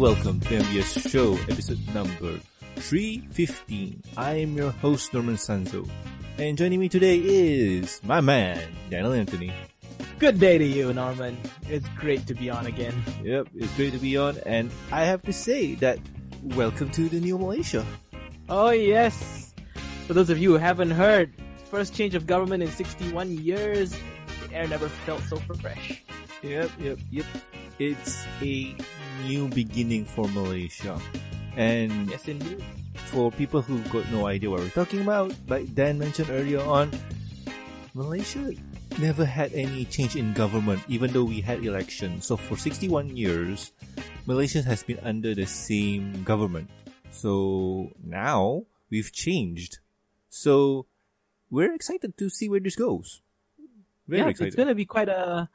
welcome to MBS Show, episode number 315. I am your host, Norman Sanzo. And joining me today is my man, Daniel Anthony. Good day to you, Norman. It's great to be on again. Yep, it's great to be on, and I have to say that welcome to the new Malaysia. Oh, yes. For those of you who haven't heard, first change of government in 61 years, the air never felt so fresh. Yep, yep, yep. It's a new beginning for Malaysia. And Yes, indeed. for people who've got no idea what we're talking about, like Dan mentioned earlier on, Malaysia never had any change in government, even though we had elections. So for 61 years, Malaysia has been under the same government. So now we've changed. So we're excited to see where this goes. Very yeah, excited. it's gonna be quite a,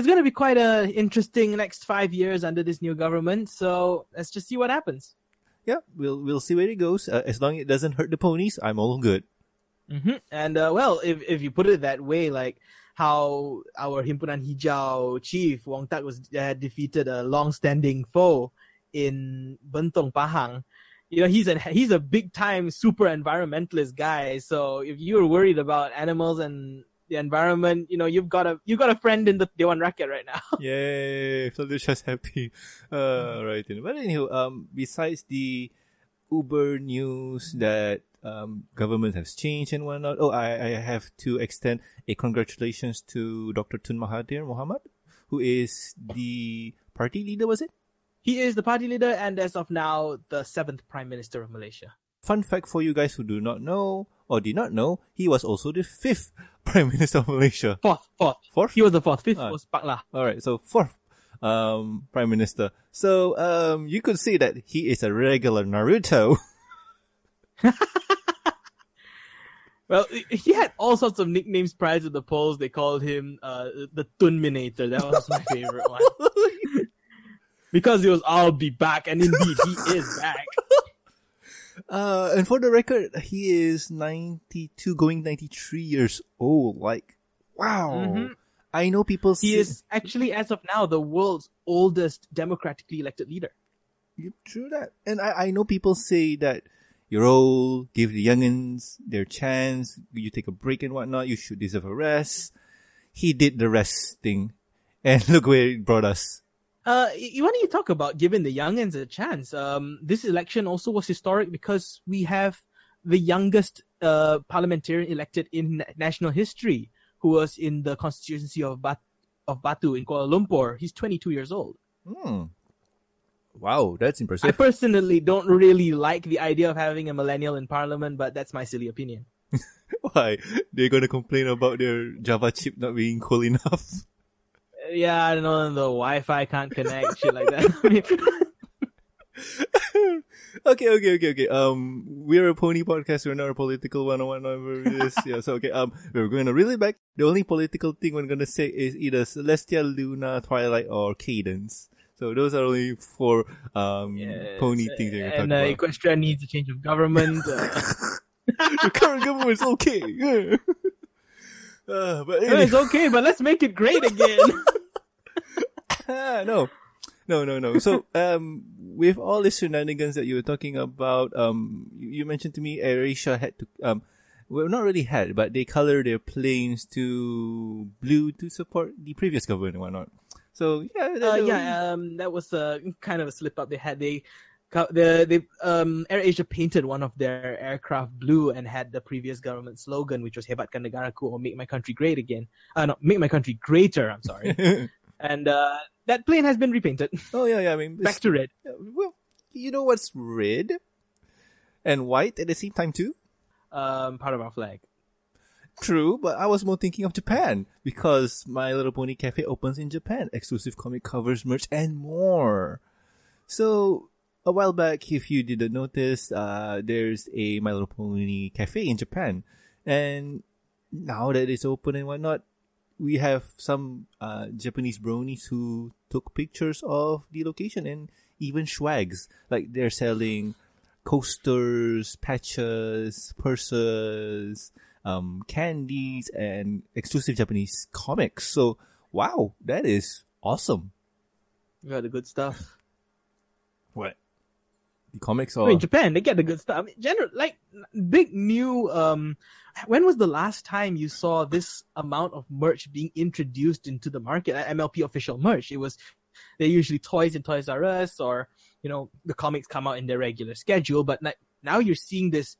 it's gonna be quite a interesting next five years under this new government. So let's just see what happens. yeah, we'll we'll see where it goes. Uh, as long as it doesn't hurt the ponies, I'm all good. hmm And uh, well, if if you put it that way, like how our Himpunan Hijau chief Wong Tak was uh, defeated a long-standing foe in Bentong Pahang. You know, he's a he's a big time super environmentalist guy. So if you're worried about animals and the environment, you know, you've got a you've got a friend in the Dewan Rakyat right now. Yay! Felicia's happy. Uh, right. But anywho, um, besides the Uber news that um, government has changed and whatnot, oh, I, I have to extend a congratulations to Dr. Tun Mahathir Mohamad, who is the party leader, was it? he is the party leader and as of now the seventh prime minister of Malaysia. Fun fact for you guys who do not know or did not know, he was also the fifth prime minister of Malaysia. Fourth, fourth. Fourth? He was the fourth. Fifth Ah. was Pak Lah. All right, so fourth um, prime minister. So um, you could see that he is a regular Naruto. Well, he had all sorts of nicknames prior to the polls. They called him uh, the Tunminator. That was my favorite one. Because he was, I'll be back. And indeed, he is back. Uh, and for the record, he is 92, going 93 years old. Like, wow. Mhm. I know people He is actually, as of now, the world's oldest democratically elected leader. Yep, True that. And I, I know people say that you're old, give the youngins their chance, you take a break and whatnot, you should deserve a rest. He did the rest thing. And look where it brought us. Uh, why don't you talk about giving the youngins a chance? Um, this election also was historic because we have the youngest uh, parliamentarian elected in national history, who was in the constituency of Bat- of Batu in Kuala Lumpur. He's 22 years old. Hmm. Wow, that's impressive. I personally don't really like the idea of having a millennial in parliament, but that's my silly opinion. Why? They're gonna complain about their Java chip not being cool enough. Uh, Yeah, I don't know, the Wi-Fi can't connect, shit like that. Okay, okay, okay, okay. Um, we're a pony podcast. We're not a political one or whatever it is. yeah. So okay. Um, we're going to reel it back. The only political thing we're gonna say is either Celestia, Luna, Twilight, or Cadance. So those are only four um yes, pony things that talking and uh, about. Equestria needs a change of government. Uh, the current government is okay. Yeah. Uh, but anyway, it's okay, but let's make it great again. No, no, no, no. So, um, with all the shenanigans that you were talking about, um, you, mentioned to me AirAsia had to, um, well, not really had, but they color their planes to blue to support the previous government and whatnot. So, yeah, that- uh, yeah, um, that was a kind of a slip up they had. They, the they um AirAsia painted one of their aircraft blue and had the previous government slogan, which was "Hebatkan negaraku" or "Make my country great again." Uh, no, "Make my country greater." I'm sorry. and uh, that plane has been repainted oh, yeah, yeah. I mean, back to red. well, you know what's red and white at the same time too? Um, part of our flag. True, but I was more thinking of Japan because My Little Pony Cafe opens in Japan, exclusive comic covers, merch, and more. So a while back, if you didn't notice, uh, there's a My Little Pony Cafe in Japan, and now that it's open and whatnot, we have some uh, Japanese bronies who took pictures of the location and even swags. Like they're selling coasters, patches, purses, um, candies, and exclusive Japanese comics. So, wow, that is awesome. We got the good stuff. What? The comics I or mean, Japan, they get the good stuff. I mean, general, like, big new, um, when was the last time you saw this amount of merch being introduced into the market? MLP official merch. It was, they're usually toys in Toys R Us or, you know, the comics come out in their regular schedule, but like, now you're seeing this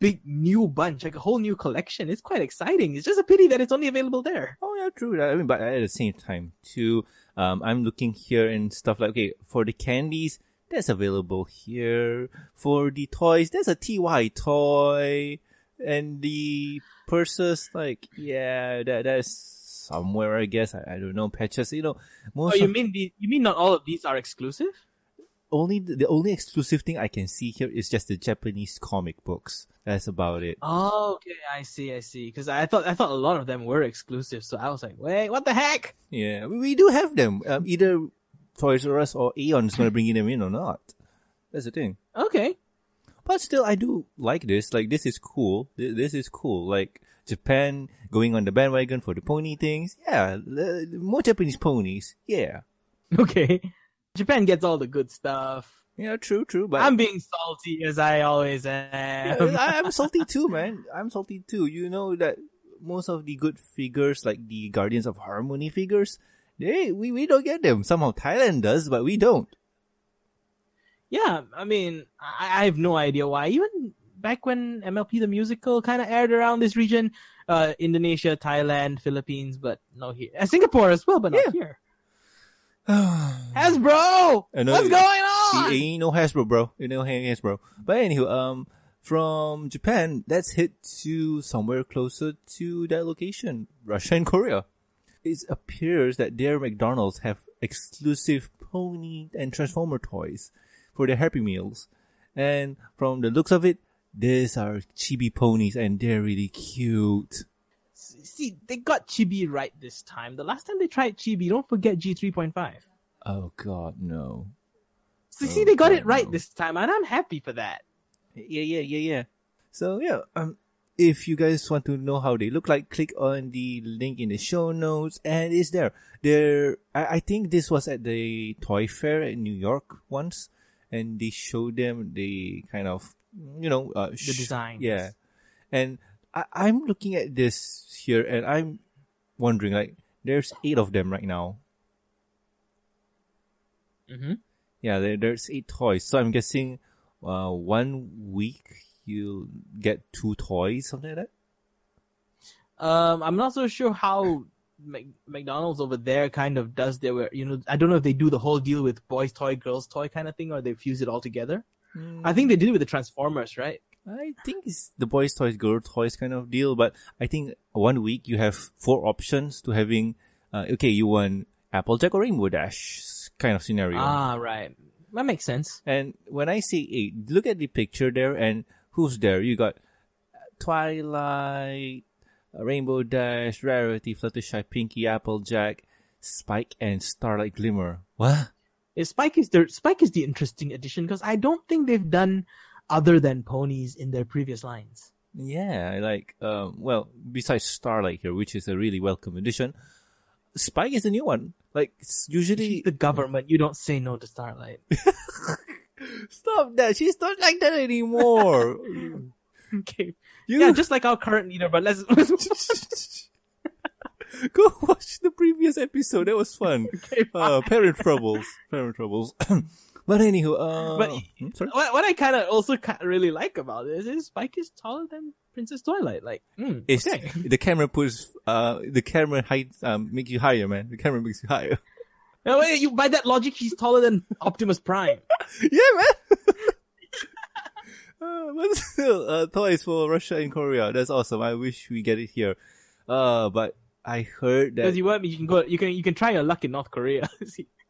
big new bunch, like a whole new collection. It's quite exciting. It's just a pity that it's only available there. Oh yeah, true. I mean, but at the same time, too, um, I'm looking here and stuff like okay for the candies. That's available here. For the toys, there's a TY toy, and the purses, like yeah, that that's somewhere. I guess I, I don't know. Patches, you know, most Oh, you of- mean the, you mean not all of these are exclusive? only the, the only exclusive thing I can see here is just the Japanese comic books. That's about it. Oh, okay, I see, I see. Because I thought I thought a lot of them were exclusive, so I was like, wait, what the heck? Yeah, we, we do have them. Um, either Toys R Us or Aeon is gonna bring them in or not. That's the thing. Okay, But still, I do like this. Like, this is cool. Th- This is cool. Like, Japan going on the bandwagon for the pony things. Yeah, more Japanese ponies. Yeah. okay. Japan gets all the good stuff. Yeah, true, true. But I'm being salty as I always am. I, I'm salty too, man. I'm salty too. You know that most of the good figures, like the Guardians of Harmony figures, they we, we don't get them. Somehow Thailand does, but we don't. yeah, I mean, I, I have no idea why. Even back when MLP the musical kind of aired around this region, uh, Indonesia, Thailand, Philippines, but no here. Uh, Singapore as well, but not Yeah. here. Hasbro, what's going on? ain't no Hasbro, bro. Ain't no Hasbro. But anywho, um, from Japan, let's head to somewhere closer to that location, Russia and Korea. It appears that their McDonald's have exclusive pony and transformer toys for their Happy Meals. And from the looks of it, these are chibi ponies and they're really cute. See, they got Chibi right this time. The last time they tried Chibi, don't forget G3.5. Oh god, no. So Oh, see, they got God, it right no. this time, and I'm happy for that. Yeah, yeah, yeah, yeah. So yeah, um, if you guys want to know how they look like, click on the link in the show notes, and it's there. There, I, I think this was at the toy fair in New York once, and they showed them the kind of, you know, uh, The design. Yeah, and I, I'm looking at this here, and I'm wondering, like, there's eight of them right now. Mm-hmm. Yeah, there, there's eight toys. So I'm guessing, uh, one week you'll get two toys, something like that. Um, I'm not so sure how Mac- McDonald's over there kind of does their, you know, I don't know if they do the whole deal with boys toy, girls toy kind of thing, or they fuse it all together. I think they did it with the Transformers, right? I think it's the boys' toys, girls' toys kind of deal. But I think one week you have four options to having. Uh, okay, you want Applejack or Rainbow Dash kind of scenario. Ah, right. That makes sense. And when I say eight, look at the picture there and who's there. You got Twilight, Rainbow Dash, Rarity, Fluttershy, Pinkie, Applejack, Spike, and Starlight Glimmer. What? Is Spike is the Spike is the interesting addition because I don't think they've done other than ponies in their previous lines. Yeah, I like, um, well, besides Starlight here, which is a really welcome addition, Spike is the new one. Like, usually. She's the government. You don't say no to Starlight. Stop that! She's not like that anymore! okay. you Yeah, just like our current leader, but let's. go watch the previous episode. That was fun. okay, uh, parent troubles. Parent troubles. but anywho, uh, But- hmm, sorry. what, what I kind of also ki really like about this is Spike is taller than Princess Twilight. Like, mm, It's, okay. the camera puts, uh, the camera height, um, makes you higher, man. The camera makes you higher. No, wait, you by that logic, he's taller than Optimus Prime. yeah, man. uh, but still, uh, toys for Russia and Korea. That's awesome. I wish we get it here. Uh, but I heard that. Because you want me, you can go, you can, you can try your luck in North Korea.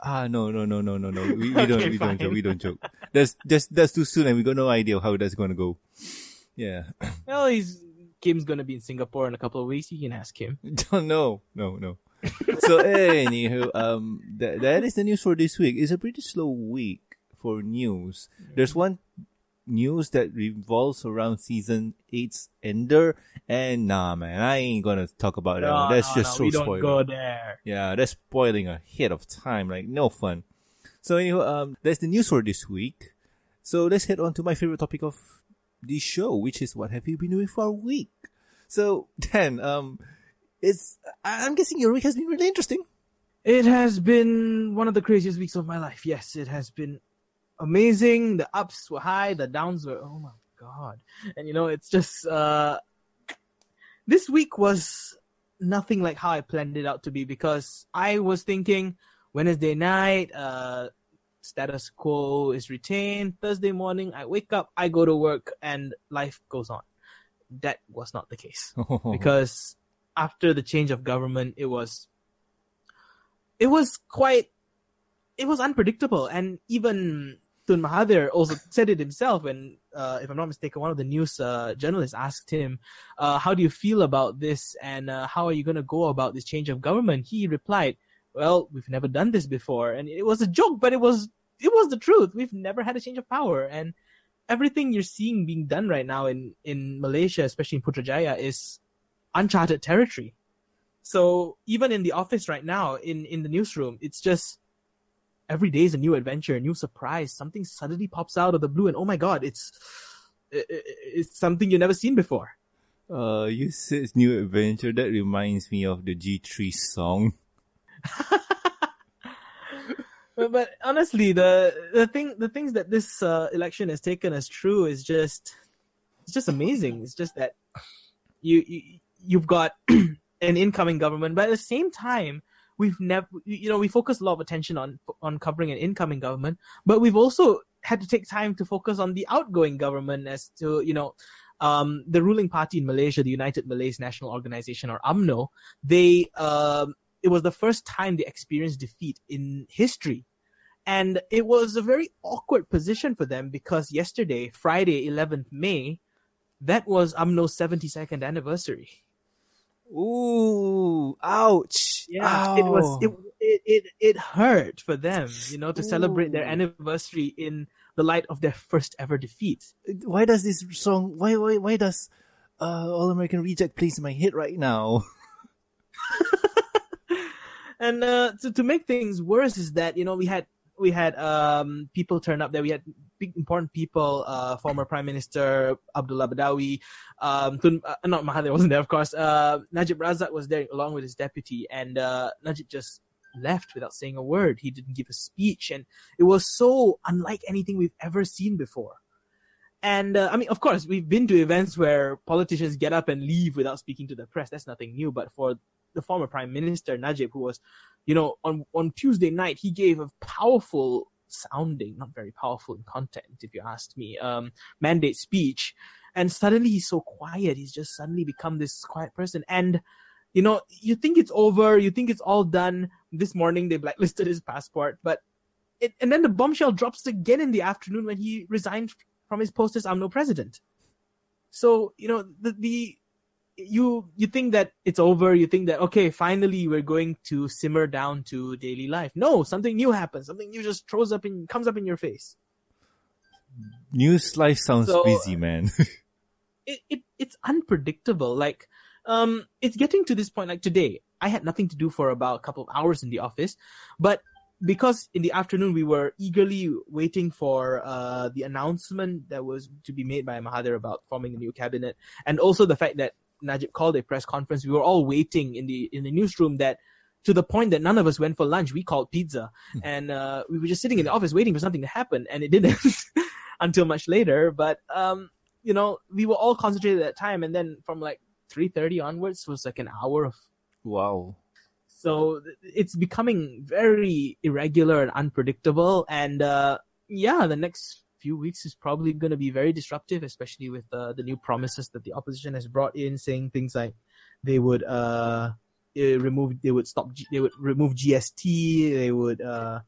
Ah, no, no, no, no, no, no. We, we don't, we don't joke. We don't joke. That's just that's too soon, and we got no idea how that's gonna go. Yeah, well, he's Kim's gonna be in Singapore in a couple of weeks. You can ask him. don't know. No, no. so anywho, um, that that is the news for this week. It's a pretty slow week for news. There's one news that revolves around season eight's ender, and nah, man, I ain't gonna talk about that. That's no, just no, so don't go there. Yeah, that's spoiling ahead of time. Like no fun. So anyway, um, that's the news for this week. So let's head on to my favorite topic of the show, which is what have you been doing for a week? So Dan, um, it's I'm guessing your week has been really interesting. It has been one of the craziest weeks of my life. Yes, it has been amazing. The ups were high, the downs were oh my god. And you know, it's just uh this week was nothing like how I planned it out to be because I was thinking Wednesday night, uh status quo is retained. Thursday morning, I wake up, I go to work, and life goes on. That was not the case because after the change of government, it was it was quite it was unpredictable. And even Tun Mahathir also said it himself when uh, if I'm not mistaken one of the news uh, journalists asked him uh, how do you feel about this? And uh, how are you going to go about this change of government? He replied well we've never done this before. And it was a joke but it was it was the truth. We've never had a change of power. And everything you're seeing being done right now in in Malaysia especially in Putrajaya is uncharted territory so even in the office right now, in in the newsroom, it's just every day is a new adventure, a new surprise. Something suddenly pops out of the blue, and oh my god, it's it's something you've never seen before. Uh, you said new adventure. That reminds me of the G3 song. but, but, honestly, the the thing the things that this uh, election has taken as true is just it's just amazing. It's just that you, you you've got an incoming government, but at the same time, we've never, you know, we focus a lot of attention on on covering an incoming government, but we've also had to take time to focus on the outgoing government as to, you know, um, the ruling party in Malaysia, the United Malays National Organization or UMNO, they um, it was the first time they experienced defeat in history. And it was a very awkward position for them because yesterday, Friday, 11th May, that was UMNO's 72nd anniversary. Ooh, ouch. Yeah, Ow. it was it, it it it hurt for them, you know, to Ooh. celebrate their anniversary in the light of their first ever defeat. Why does this song why why why does uh, All American Reject plays in my head right now? and uh, to to make things worse is that you know we had we had um, people turn up there. We had big important people, uh, former Prime Minister Abdullah Badawi, um, Tun, uh, not Mahathir wasn't there, of course. Uh, Najib Razak was there along with his deputy, and uh, Najib just left without saying a word. He didn't give a speech, and it was so unlike anything we've ever seen before. And uh, I mean, of course, we've been to events where politicians get up and leave without speaking to the press. That's nothing new. But for the former prime minister Najib, who was, you know, on on Tuesday night, he gave a powerful sounding, not very powerful in content, if you asked me, um, mandate speech. And suddenly he's so quiet. He's just suddenly become this quiet person. And, you know, you think it's over. You think it's all done. This morning they blacklisted his passport, but it, and then the bombshell drops again in the afternoon when he resigned from his post as UMNO president. So, you know, the, the, you you think that it's over you think that okay finally we're going to simmer down to daily life. No something new happens something new just throws up in comes up in your face. News life sounds so, busy man. it, it it's unpredictable. Like um it's getting to this point like today i had nothing to do for about a couple of hours in the office but because in the afternoon we were eagerly waiting for uh, the announcement that was to be made by Mahathir about forming a new cabinet, and also the fact that Najib called a press conference, we were all waiting in the in the newsroom that to the point that none of us went for lunch. We called pizza, hmm. and uh, we were just sitting in the office waiting for something to happen, and it didn't until much later. But um, you know, we were all concentrated at that time, and then from like three thirty onwards was like an hour of wow. So it's becoming very irregular and unpredictable, and uh, yeah, the next few weeks is probably going to be very disruptive, especially with uh, the new promises that the opposition has brought in, saying things like they would uh, eh, remove, they would stop, they would remove GST, they would uh,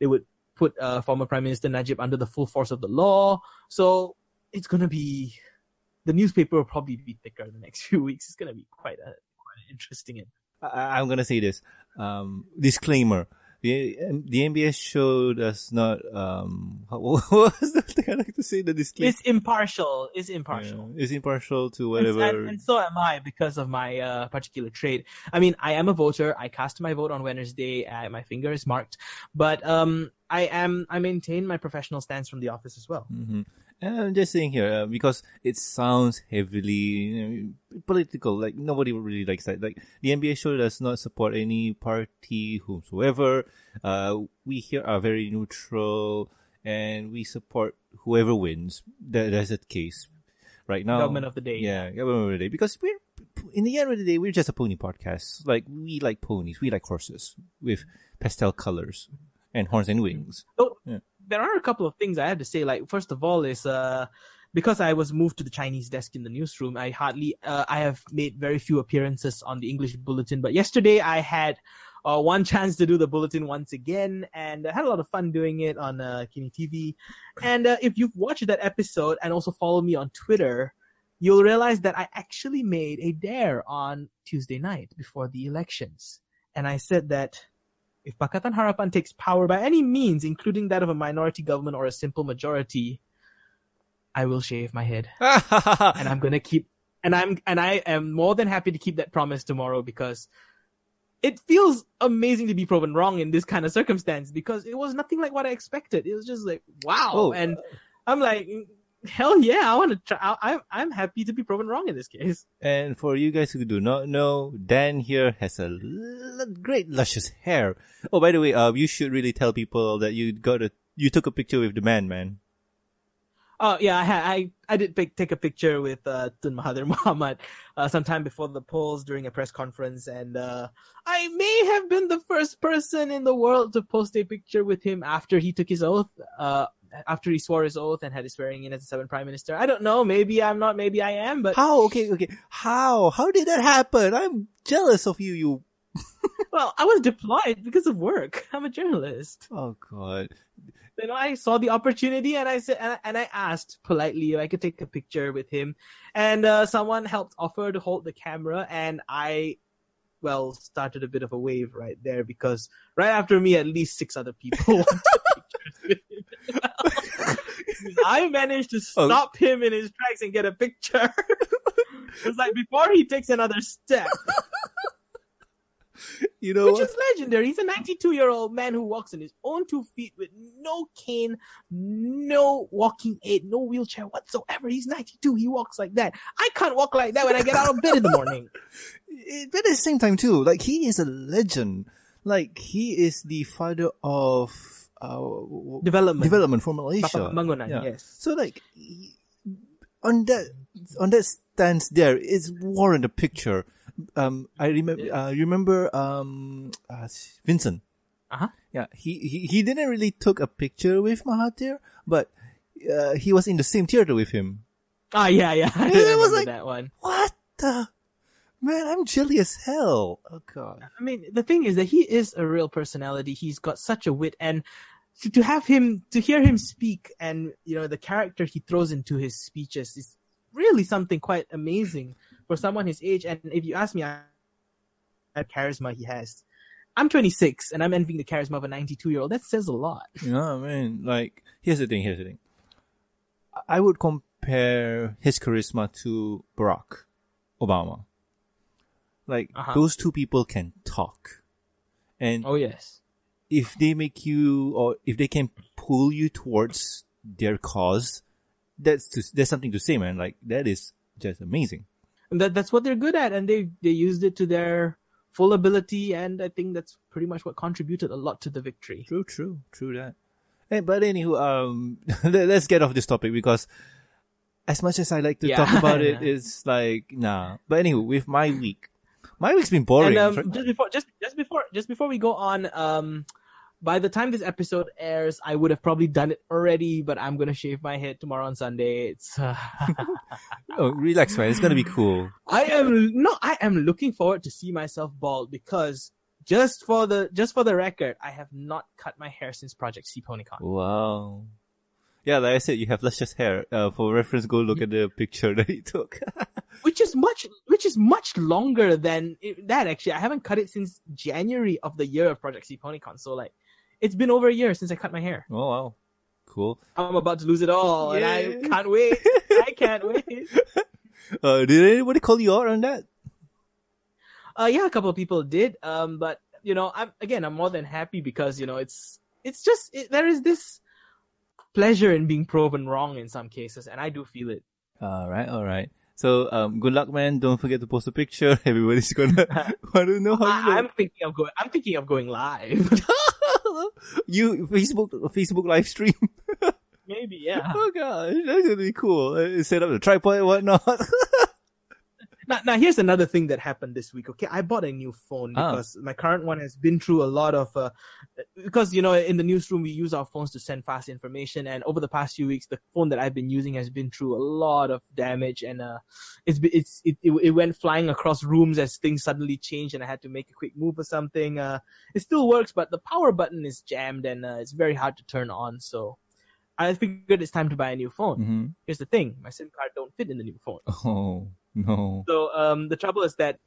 they would put uh, former Prime Minister Najib under the full force of the law. So it's going to be the newspaper will probably be thicker in the next few weeks. It's going to be quite a quite interesting. I, I'm going to say this um, disclaimer The, the MBS show does not, um, how, what was the thing I like to say? The disclaimer. It's impartial. It's impartial. Yeah, it's impartial to whatever. And, and so am I because of my uh, particular trade. I mean, I am a voter. I cast my vote on Wednesday. Uh, my finger is marked, but um, I am I maintain my professional stance from the office as well. hmm And I'm just saying here uh, because it sounds heavily you know, political. Like nobody really likes that. Like the MBS show does not support any party whomsoever. Uh, we here are very neutral and we support whoever wins. That that's the case right now. Government of the day. Yeah, government of the day. Because we're in the end of the day, we're just a pony podcast. Like we like ponies, we like horses with pastel colors and horns and wings. So Yeah. There are a couple of things I have to say. Like first of all, is uh because I was moved to the Chinese desk in the newsroom, I hardly uh, I have made very few appearances on the English bulletin. But yesterday I had uh, one chance to do the bulletin once again, and I had a lot of fun doing it on uh, Kini TV. And uh, if you've watched that episode and also follow me on Twitter, you'll realize that I actually made a dare on Tuesday night before the elections, and I said that if Pakatan Harapan takes power by any means, including that of a minority government or a simple majority, I will shave my head. And I'm gonna keep and I'm and I am more than happy to keep that promise tomorrow because it feels amazing to be proven wrong in this kind of circumstance because it was nothing like what I expected. It was just like wow. Oh. And I'm like hell yeah, I want to try I, I'm happy to be proven wrong in this case. And for you guys who do not know, Dan here has a l- great luscious hair. Oh, by the way, uh, you should really tell people that you got a you took a picture with the man, man. Oh yeah, I had I I did pic- take a picture with uh, Tun Mahathir Mohamad uh, sometime before the polls during a press conference, and uh, I may have been the first person in the world to post a picture with him after he took his oath. Uh, after he swore his oath and had his swearing in as the seventh prime minister. I don't know. Maybe I'm not. Maybe I am. But How? Okay, okay. How? How did that happen? I'm jealous of you. You. well, I was deployed because of work. I'm a journalist. Oh God. you know, I saw the opportunity and I said, and I, and I asked politely if I could take a picture with him, and uh, someone helped offer to hold the camera, and I, well, started a bit of a wave right there because right after me, at least six other people wanted pictures with him. I managed to Oh. stop him in his tracks and get a picture. it's like before he takes another step, You know which what? is legendary. He's a 92 year old man who walks on his own two feet with no cane, no walking aid, no wheelchair whatsoever. He's 92. He walks like that. I can't walk like that when I get out of bed in the morning. Eh, But at the same time too, like he is a legend. Like he is the father of uh, Development. development for Malaysia. Pembangunan, Yeah. yes. So like on that on that stance there is warrant a picture. Um, I remember. Uh, remember um, uh, Vincent. Uh-huh. Yeah, he, he he didn't really took a picture with Mahathir, but uh, he was in the same theater with him. Ah, yeah, yeah. I It was remember like- that one. What the man? I'm jelly as hell. Oh god. I mean, the thing is that he is a real personality. He's got such a wit, and to, to have him, to hear him speak, and you know the character he throws into his speeches is really something quite amazing for someone his age. And if you ask me, I, that charisma he has. I'm 26 and I'm envying the charisma of a 92 year old. That says a lot. You know what I mean? Like, here's the thing, here's the thing. I would compare his charisma to Barack Obama. Like, Uh-huh. those two people can talk. And Oh yes. if they make you, or if they can pull you towards their cause, that's to, that's something to say, man. Like, that is just amazing. And that that's what they're good at, and they they used it to their full ability, and I think that's pretty much what contributed a lot to the victory. True, true, true that. Hey, but anywho, um, let- let's get off this topic because as much as I like to Yeah. talk about it, it's like nah. But anyway, with my week, my week's been boring. And um, just before, just just before, just before we go on, um, by the time this episode airs, I would have probably done it already. But I'm gonna shave my head tomorrow on Sunday. It's uh, oh, relax, man. It's gonna be cool. I am no, I am looking forward to see myself bald because just for the just for the record, I have not cut my hair since Project C PonyCon. Wow. Yeah, like I said, you have luscious hair. Uh, for reference, go look at the picture that he took. which is much which is much longer than it, that. Actually, I haven't cut it since January of the year of Project C Ponycon. So like, it's been over a year since I cut my hair. Oh wow, cool. I'm about to lose it all, and I can't wait. I can't wait. Uh, did anybody call you out on that? Uh, yeah, a couple of people did. Um, but you know, I'm again, I'm more than happy because you know, it's it's just it, there is this pleasure in being proven wrong in some cases, and I do feel it. All right, all right. So, um, good luck, man. Don't forget to post a picture. Everybody's gonna want to know how you I, look. I'm thinking of going. I'm thinking of going live. you Facebook Facebook live stream. Maybe, yeah. oh gosh, that's gonna be cool. Uh, set up the tripod and whatnot. Now, now here's another thing that happened this week. Okay, I bought a new phone Ah. because my current one has been through a lot of. Uh, because you know, in the newsroom we use our phones to send fast information, and over the past few weeks, the phone that I've been using has been through a lot of damage, and uh, it's it's it, it it went flying across rooms as things suddenly changed, and I had to make a quick move or something. Uh, it still works, but the power button is jammed, and uh, it's very hard to turn on. So. I figured it's time to buy a new phone. hmm Here's the thing: my SIM card don't fit in the new phone. Oh no. So um, the trouble is that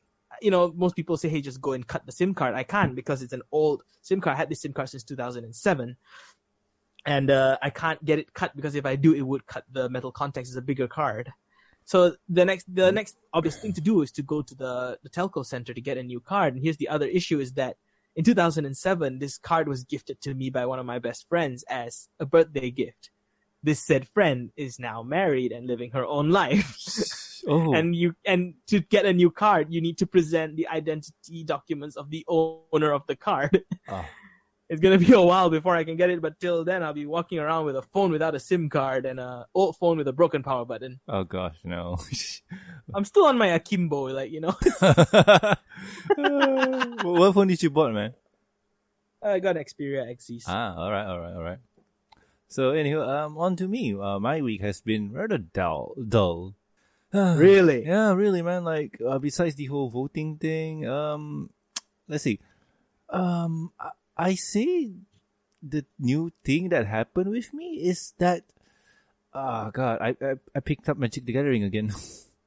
you know most people say, "Hey, just go and cut the SIM card." I can't because it's an old SIM card. I had this SIM card since 2007, and uh, I can't get it cut because if I do, it would cut the metal contacts. It's a bigger card. So the next the next obvious thing to do is to go to the the telco center to get a new card. And here's the other issue: is that in 2007, this card was gifted to me by one of my best friends as a birthday gift. This said friend is now married and living her own life. Oh. and you and to get a new card you need to present the identity documents of the owner of the card Ah. it's gonna be a while before i can get it but till then i'll be walking around with a phone without a sim card and a old phone with a broken power button oh gosh, no. i'm still on my akimbo like you know what phone did you bought, man? i got an xperia xc Ah, all right, all right, all right. So anyway, um, on to me. Uh, my week has been rather dull. Dull. really Yeah, really, man. Like, uh, besides the whole voting thing, um, let's see. Um, I, I say the new thing that happened with me is that, ah, God, I, I, I picked up Magic the Gathering again.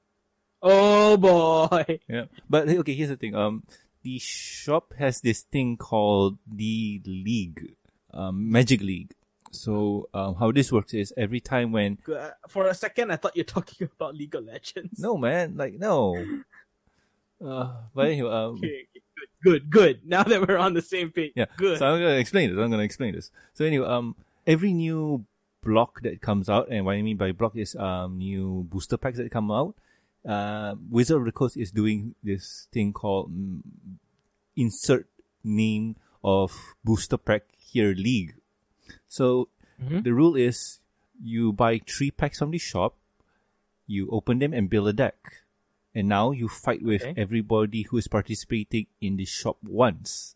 oh boy yeah. But okay, here's the thing. Um, the shop has this thing called the League, um, Magic League. So, um, how this works is every time when Uh, for a second i thought you're talking about league of legends no man, like no. Uh, but anyway, um, okay, okay, good good good now that we're on the same page Yeah. good So I'm gonna explain this. I'm gonna explain this. So anyway, um, every new block that comes out, and what I mean by block is um new booster packs that come out. Uh, Wizard of the Coast is doing this thing called mm, insert name of booster pack here league. So Mhm. the rule is you buy three packs from the shop, you open them and build a deck. And now you fight with Okay. everybody who is participating in the shop once.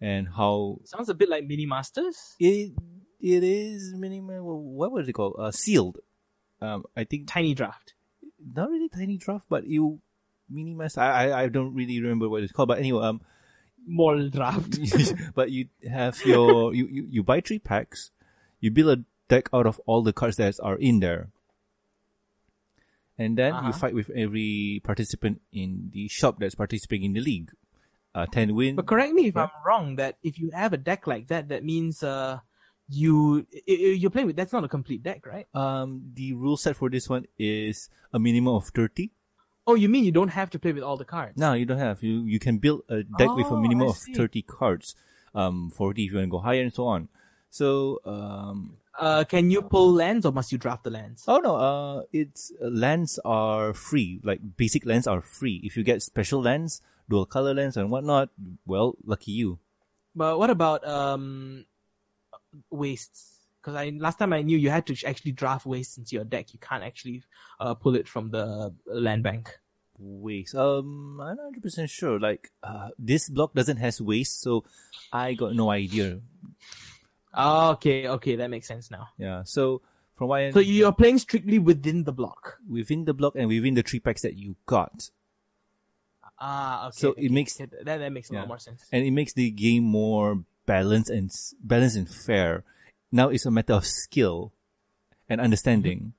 And how sounds a bit like mini masters it it is mini What was it called? Uh, sealed. Um, I think tiny draft not really tiny draft, but you minimize. I, I I don't really remember what it's called, but anyway, um, small draft but you have your you, you you buy three packs, you build a deck out of all the cards that are in there, and then you Uh-huh. fight with every participant in the shop that's participating in the league. Uh, ten win. But correct me if Yeah. I'm wrong. That if you have a deck like that, that means uh, you you're playing with. That's not a complete deck, right? Um, the rule set for this one is a minimum of thirty. Oh, you mean you don't have to play with all the cards? No, you don't have. You you can build a deck with a Oh, minimum of thirty cards. Um, forty if you want to go higher and so on. So um, Uh, can you pull lands or must you draft the lands? oh no, uh, it's uh, lands are free. Like basic lands are free. If you get special lands, dual color lands and whatnot, well, lucky you. But what about um, wastes? Because I last time I knew you had to actually draft waste into your deck. You can't actually uh, pull it from the land bank. Waste. Um, I'm not hundred percent sure. Like, uh, this block doesn't has waste, so I got no idea. Ah, okay, okay, that makes sense now. Yeah. So from what I So you're playing strictly within the block. within the block and within the three packs that you got. Ah, okay. So okay, it makes- okay, that that makes a Yeah. lot more sense. and it makes the game more balanced and balanced and fair. Now it's a matter of skill and understanding.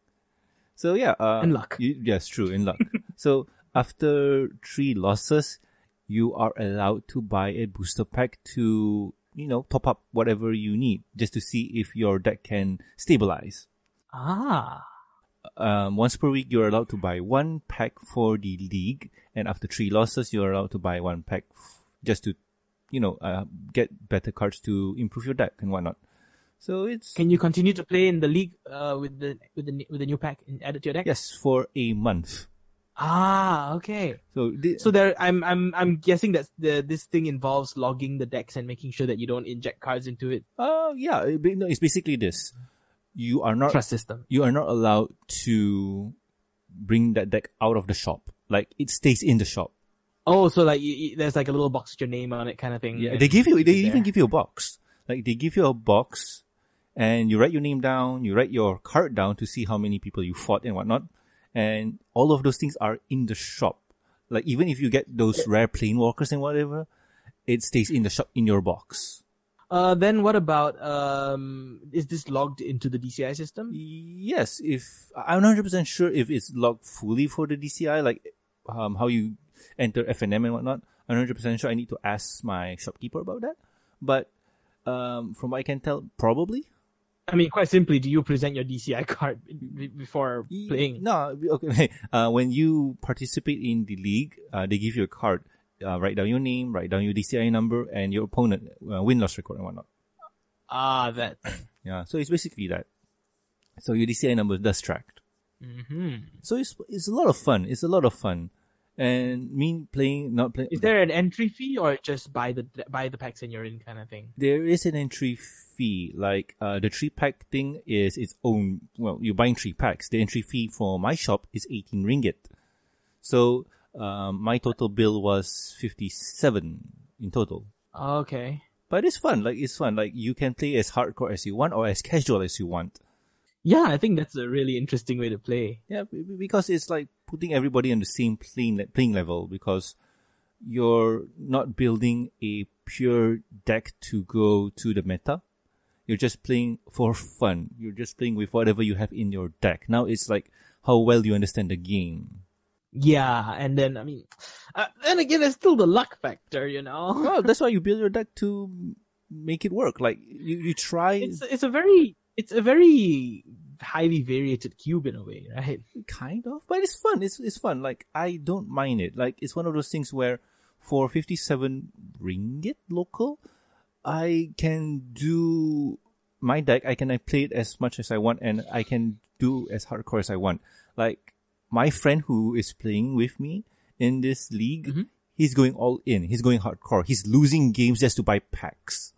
So yeah, uh, And luck. You, yes, true, in luck. so after three losses, you are allowed to buy a booster pack to, you know, top up whatever you need just to see if your deck can stabilize. Ah. Um, once per week, you're allowed to buy one pack for the league, and after three losses, you're allowed to buy one pack f- just to, you know, uh, get better cards to improve your deck and whatnot. So it's Can you continue to play in the league uh, with the with the with the new pack added to your deck? yes for a month. Ah, okay. So the, So there, I'm I'm I'm guessing that the this thing involves logging the decks and making sure that you don't inject cards into it. uh yeah, it, no, it's basically this: you are not Trust system. you are not allowed to bring that deck out of the shop. Like it stays in the shop. Oh, so like you, you- there's like a little box with your name on it, kind of thing. Yeah, they give you. They even there. give you a box. Like they give you a box, and you write your name down. You write your card down to see how many people you fought and whatnot. And all of those things are in the shop. Like even if you get those rare plane walkers and whatever, it stays in the shop in your box. Uh, then what about um? Is this logged into the DCI system? Yes, if I'm not hundred percent sure if it's logged fully for the DCI, like um how you enter FNM and whatnot. I'm hundred percent sure. I need to ask my shopkeeper about that. But um, from what I can tell, probably. I mean, quite simply, do you present your DCI card be- before playing? No, okay. Uh, when you participate in the league, uh, they give you a card. Uh, write down your name, write down your DCI number, and your opponent uh, win loss record and whatnot. Ah, that. Yeah, so it's basically that. So your DCI number does track. tracked. hmm So it's it's a lot of fun. It's a lot of fun, and me playing not playing. Is there an entry fee or just buy the buy the packs and you're in kind of thing? there is an entry fee. Like uh, the three pack thing is its own. Well, you're buying three packs. The entry fee for my shop is 18 ringgit. So um, my total bill was 57 in total. Okay. But it's fun. Like it's fun. Like you can play as hardcore as you want or as casual as you want. Yeah, I think that's a really interesting way to play. Yeah, because it's like putting everybody on the same playing playing level because you're not building a pure deck to go to the meta. You're just playing for fun. You're just playing with whatever you have in your deck. Now it's like how well you understand the game. Yeah, and then I mean, uh, then again, it's still the luck factor, you know. Well, that's why you build your deck to make it work. Like you, you try It's it's a very it's a very highly variated cube in a way, right? kind of, but it's fun. It's it's fun. Like I don't mind it. Like it's one of those things where for 57 ringgit local, I can do my deck. I can I play it as much as I want, and I can do as hardcore as I want. Like my friend who is playing with me in this league, Mhm. he's going all in. He's going hardcore. He's losing games just to buy packs.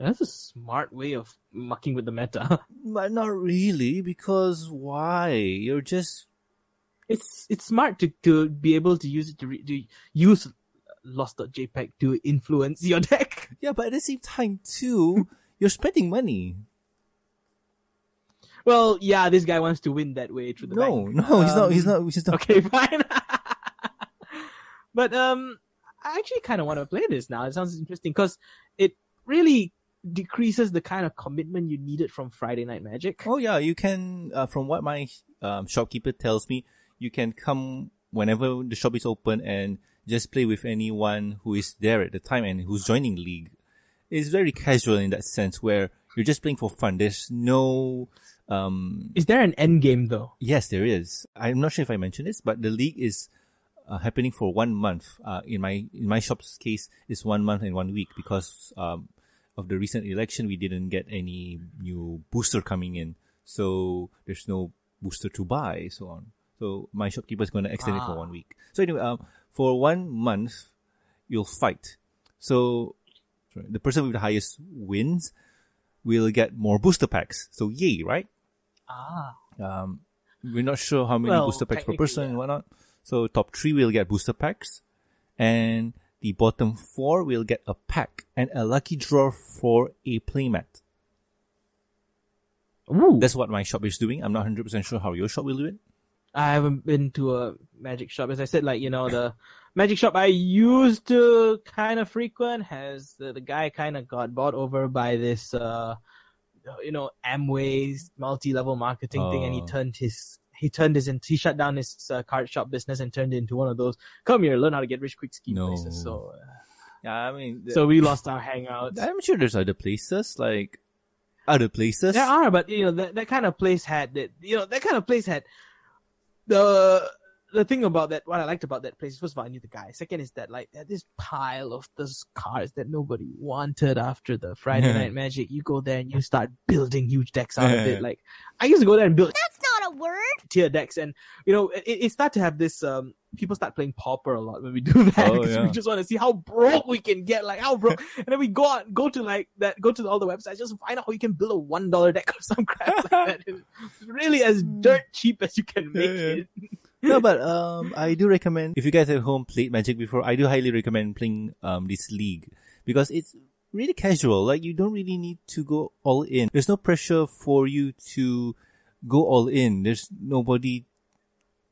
That's a smart way of mucking with the meta. But not really, because why? You're just It's it's smart to, to be able to use it to, re, to use lost.jpg to influence your deck. Yeah, but at the same time too, you're spending money. Well, yeah, this guy wants to win that way through the No, bank. no, he's not. He's Um, not. He's not. Okay, fine. but um, I actually kind of want to play this now. It sounds interesting because it really decreases the kind of commitment you needed from Friday Night Magic. Oh yeah, you can. Uh, from what my um, shopkeeper tells me, you can come whenever the shop is open and just play with anyone who is there at the time and who's joining league. It's very casual in that sense, where you're just playing for fun. There's no. Um, Is there an end game though? yes, there is. I'm not sure if I mentioned this, but the league is uh, happening for one month. Uh, in my in my shop's case, it's one month and one week because um, of the recent election, we didn't get any new booster coming in, so there's no booster to buy, so on. So my shopkeeper is going to extend it for Ah. one week. So anyway, um, for one month, you'll fight. So sorry, the person with the highest wins will get more booster packs. So yay, right? Ah, Um, we're not sure how many Well, booster packs per person and whatnot. So top three will get booster packs, and the bottom four will get a pack and a lucky draw for a playmat. Ooh. That's what my shop is doing. I'm not hundred percent sure how your shop will do it. I haven't been to a magic shop. As I said, like, you know, the magic shop I used to kind of frequent has the, the guy kind of got bought over by this, uh, you know, Amway's multi-level marketing thing and he Oh. turned his he turned his he shut down his uh, card shop business and turned it into one of those come here learn how to get rich quick scheme No. places. So uh, Yeah, I mean, th- so we lost our hangout. I'm sure there's other places like other places. There are, but you know that that kind of place had that. You know that kind of place had the the thing about that. What I liked about that place first of all, I knew the guy. Second is that like they had this pile of those cards that nobody wanted after the Friday Night Magic. You go there and you start building huge decks out of it. Like I used to go there and build That's not a word. tier decks, and you know it, it start to have this. um People start playing Pauper a lot when we do that Oh, yeah. we just want to see how broke we can get, like how broke, and then we go out, go to like that, go to all the websites, just find out how you can build a one dollar deck or some crap like that. It's really as dirt cheap as you can make. Yeah, yeah. it. no, but um, I do recommend if you guys at home played Magic before, I do highly recommend playing um this league because it's really casual. Like you don't really need to go all in. There's no pressure for you to go all in. There's nobody.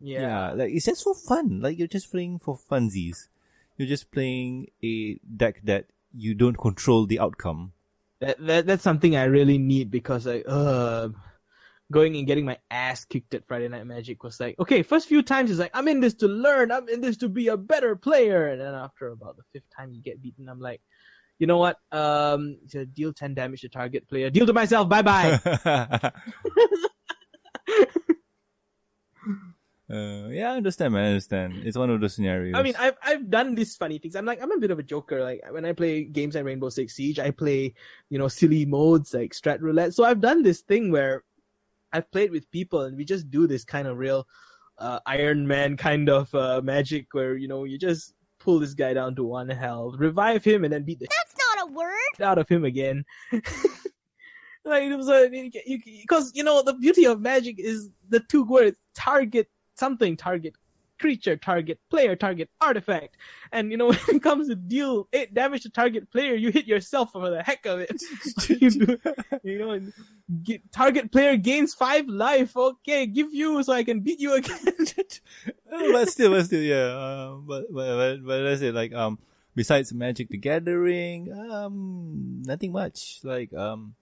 Yeah, like it's just for fun. Like you're just playing for funsies. You're just playing a deck that you don't control the outcome. That, that that's something I really need because like uh going and getting my ass kicked at Friday Night Magic was like okay first few times it's like I'm in this to learn I'm in this to be a better player and then after about the fifth time you get beaten I'm like you know what um deal 10 damage to target player deal to myself bye bye Uh, yeah, I understand, man. I understand. It's one of those scenarios. I mean, I've I've done these funny things. I'm like I'm a bit of a joker. Like when I play games like Rainbow Six Siege, I play you know silly modes like Strat Roulette. So I've done this thing where I've played with people and we just do this kind of real uh, Iron Man kind of uh, magic where you know you just pull this guy down to one health, revive him, and then beat the That's not a word. out of him again. like it was a because you know the beauty of magic is the two words target something target creature target player target artifact and you know when it comes to deal eight damage to target player you hit yourself for the heck of it you, do, you know get, target player gains five life okay give you so i can beat you again Uh, but still, but still, yeah. Uh, but but but, but let's say Like um, besides Magic the Gathering, um, nothing much. Like um,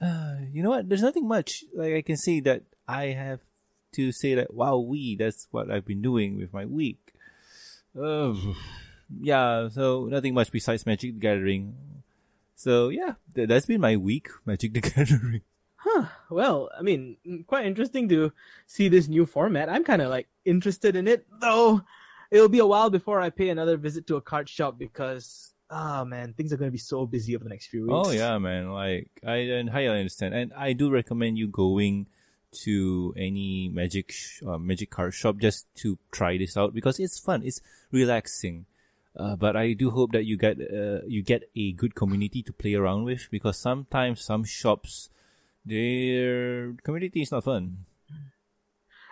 uh, you know what? There's nothing much. Like I can say that I have to say that wow, we that's what I've been doing with my week. Uh, yeah. So nothing much besides Magic the Gathering. So yeah, th- that's been my week. Magic the Gathering. Huh. Well, I mean, quite interesting to see this new format. I'm kind of like interested in it, though. It'll be a while before I pay another visit to a card shop because, oh man, things are going to be so busy over the next few weeks. Oh yeah, man. Like I and I understand, and I do recommend you going to any magic sh- uh, magic card shop just to try this out because it's fun. It's relaxing. Uh, but I do hope that you get uh, you get a good community to play around with because sometimes some shops their community is not fun.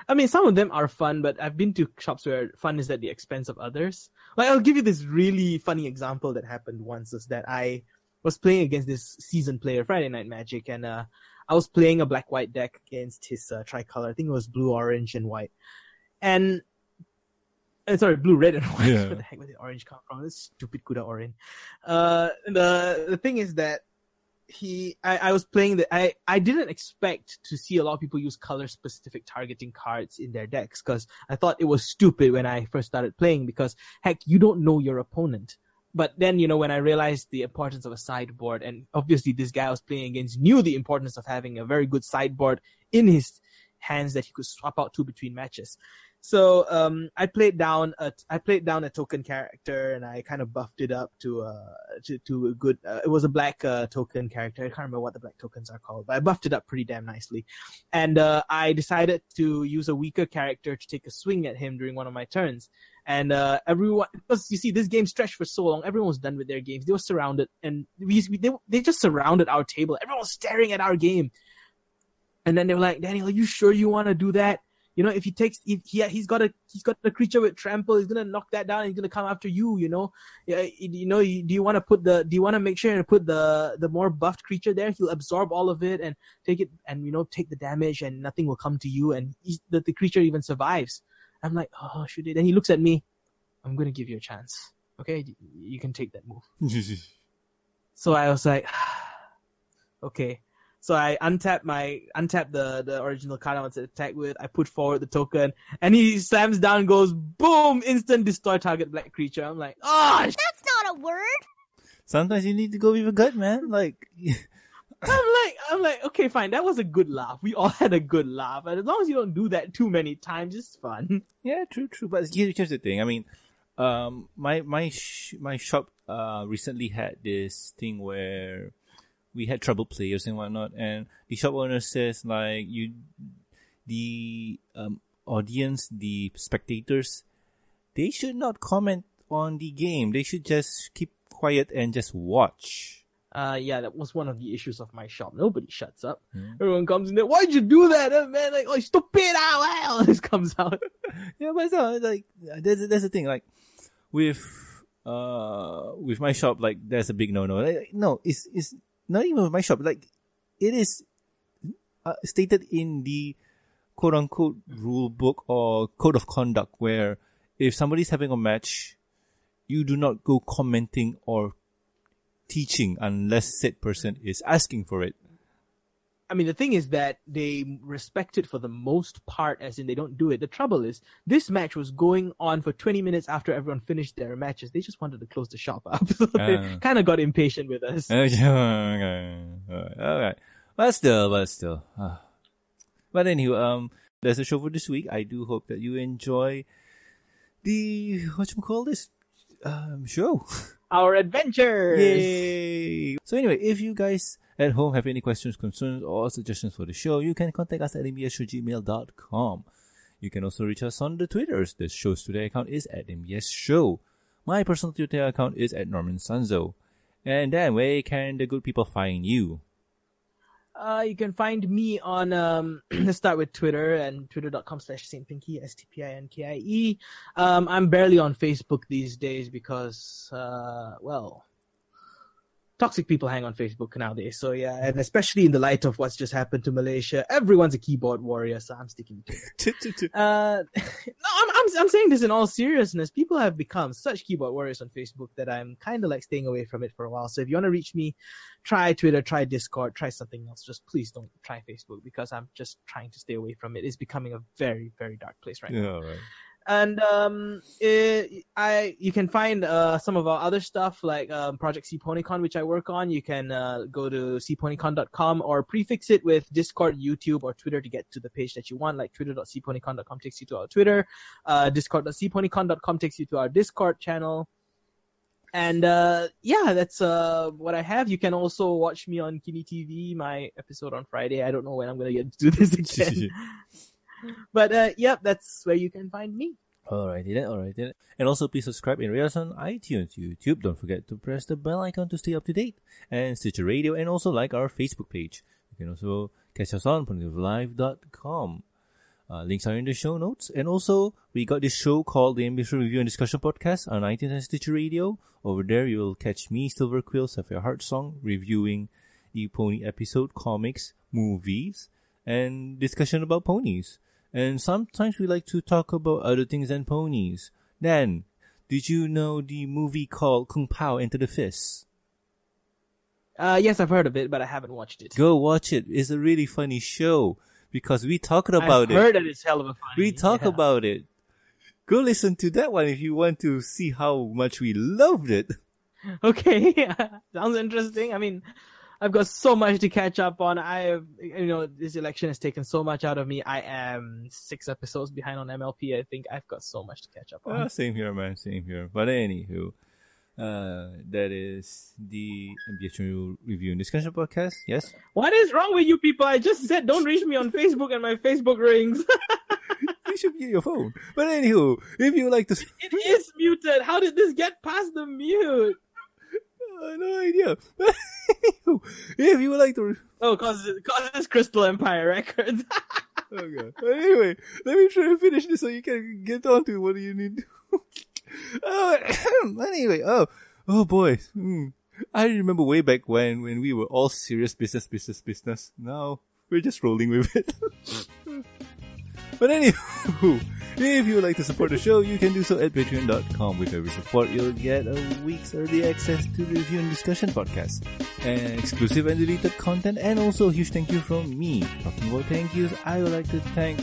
I mean, some of them are fun, but I've been to shops where fun is at the expense of others. Like, I'll give you this really funny example that happened once is that I was playing against this seasoned player, Friday Night Magic, and, uh, I was playing a black white deck against his, uh, tricolor. I think it was blue, orange, and white. And, uh, sorry, blue, red, and white. Yeah. Where the heck did the orange come from? This stupid Kuda orange. Uh, the, the thing is that he I, I was playing that I, I didn't expect to see a lot of people use color specific targeting cards in their decks because I thought it was stupid when I first started playing because heck you don't know your opponent. But then you know when I realized the importance of a sideboard and obviously this guy I was playing against knew the importance of having a very good sideboard in his hands that he could swap out to between matches. So um, I played down a I played down a token character and I kind of buffed it up to uh to, to a good. Uh, it was a black uh, token character. I can't remember what the black tokens are called, but I buffed it up pretty damn nicely. And uh, I decided to use a weaker character to take a swing at him during one of my turns. And uh, everyone, because you see, this game stretched for so long, everyone was done with their games. They were surrounded, and we, we they, they just surrounded our table. Everyone was staring at our game. And then they were like, Daniel, are you sure you want to do that? You know, if he takes, if he he's got a he's got a creature with trample, he's gonna knock that down. He's gonna come after you. You know, you know, do you want to put the do you want to make sure and put the the more buffed creature there? He'll absorb all of it and take it, and you know, take the damage, and nothing will come to you, and he's, the the creature even survives. I'm like, oh, should it? Then he looks at me. I'm gonna give you a chance. Okay, you can take that move. So I was like, okay. So I untap my untap the the original card I want to attack with. I put forward the token, and he slams down, goes boom, instant destroy target black creature. I'm like, oh, sh-" That's not a word. Sometimes you need to go with your gut, man. Like, I'm like, I'm like, okay, fine, that was a good laugh. We all had a good laugh, and as long as you don't do that too many times, it's fun. yeah, true, true. But here's the thing. I mean, um, my my sh- my shop uh recently had this thing where we had trouble players and whatnot, and the shop owner says like you, the um audience, the spectators, they should not comment on the game. They should just keep quiet and just watch. Uh, yeah, that was one of the issues of my shop. Nobody shuts up. Hmm. Everyone comes in there. Why'd you do that, uh, man? Like, oh, stupid! Ah, wow! This comes out. Yeah, but it's not, like that's that's the thing. Like with uh with my shop, like there's a big no no. Like, no, it's it's not even with my shop. Like it is uh, stated in the quote unquote rule book or code of conduct where if somebody's having a match, you do not go commenting or teaching unless said person is asking for it. I mean, the thing is that they respect it for the most part, as in they don't do it. The trouble is, this match was going on for 20 minutes after everyone finished their matches. They just wanted to close the shop up. so they Ah. kind of got impatient with us. okay. Alright. Alright. But still, but still. Ah. But anyway, um, that's the show for this week. I do hope that you enjoy the, whatchamacall this, um, show. Our adventures! Yay! So anyway, if you guys at home have any questions, concerns, or suggestions for the show, you can contact us at mbsshow@gmail.com. You can also reach us on the Twitters. The show's Twitter account is at MBS Show. My personal Twitter account is at Norman Sanzo. And then where can the good people find you? Uh, you can find me on, um, let's start with Twitter and twitter.com slash Saint Pinkie, S-T-P-I-N-K-I-E. Um, I'm barely on Facebook these days because, uh, well, toxic people hang on Facebook nowadays. So yeah, and especially in the light of what's just happened to Malaysia, everyone's a keyboard warrior, so I'm sticking to it. Uh, no, I'm, I'm, I'm saying this in all seriousness. People have become such keyboard warriors on Facebook that I'm kind of like staying away from it for a while. So if you want to reach me, try Twitter, try Discord, try something else. Just please don't try Facebook because I'm just trying to stay away from it. It's becoming a very, very dark place right now. yeah, alright. And um, it, I you can find uh some of our other stuff like um, Project C Ponycon, which I work on. You can uh, go to cponycon.com or prefix it with Discord, YouTube, or Twitter to get to the page that you want. Like twitter.cponycon.com takes you to our Twitter. Uh, Discord.cponycon.com takes you to our Discord channel. And uh, yeah, that's uh, what I have. You can also watch me on Kini TV, my episode on Friday. I don't know when I'm gonna get to do this again. but uh, yep, that's where you can find me. Alrighty then, alrighty then. And also please subscribe rate us on iTunes, YouTube. Don't forget to press the bell icon to stay up to date. And Stitcher Radio and also like our Facebook page. You can also catch us on PonyLive.com. Uh, links are in the show notes. And also, we got this show called the MBS Review and Discussion Podcast on iTunes and Stitcher Radio. Over there, you will catch me, Silver Quill, Sapphire Heart Song, reviewing the pony episode, comics, movies, and discussion about ponies. And sometimes we like to talk about other things than ponies. Dan, did you know the movie called Kung Pow Enter the Fist? Uh, yes, I've heard of it, but I haven't watched it. Go watch it. It's a really funny show because we talked about I've it. heard that it's hell of a funny. We talk yeah. about it. Go listen to that one if you want to see how much we loved it. Okay, sounds interesting. I mean, I've got so much to catch up on. I have, you know, this election has taken so much out of me. I am six episodes behind on MLP. I think I've got so much to catch up on. Ah, same here, man. Same here. But anywho, uh, that is the MBS Review and Discussion Podcast. Yes? What is wrong with you people? I just said don't reach me on Facebook and my Facebook rings. you should get your phone. But anywho, if you like to... it is muted. How did this get past the mute? Uh, no idea. if you would like to... Oh, cause, cause it's Crystal Empire Records. Okay. But anyway, let me try to finish this so you can get on to what you need to. oh, anyway, oh, oh boy. Hmm. I remember way back when, when we were all serious business, business, business. Now, we're just rolling with it. But anywho, if you would like to support the show, you can do so at patreon.com. With every support, you'll get a week's early access to the review and discussion podcast, and exclusive and deleted content, and also a huge thank you from me. Talking about thank yous, I would like to thank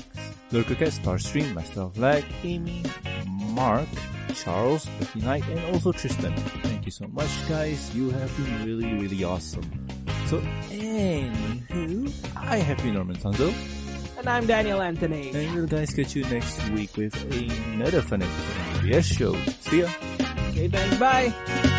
Lurkercat, Starstream, Master of Lag, Amy, Mark, Charles, Lucky Knight, and also Tristan. Thank you so much, guys. You have been really, really awesome. So, anywho, I have been Norman Sanzo. And I'm Daniel Anthony. And we'll guys catch you next week with another fun episode of the show. See ya! Okay, thanks. Bye.